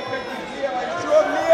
Open, yeah, like, sure, man.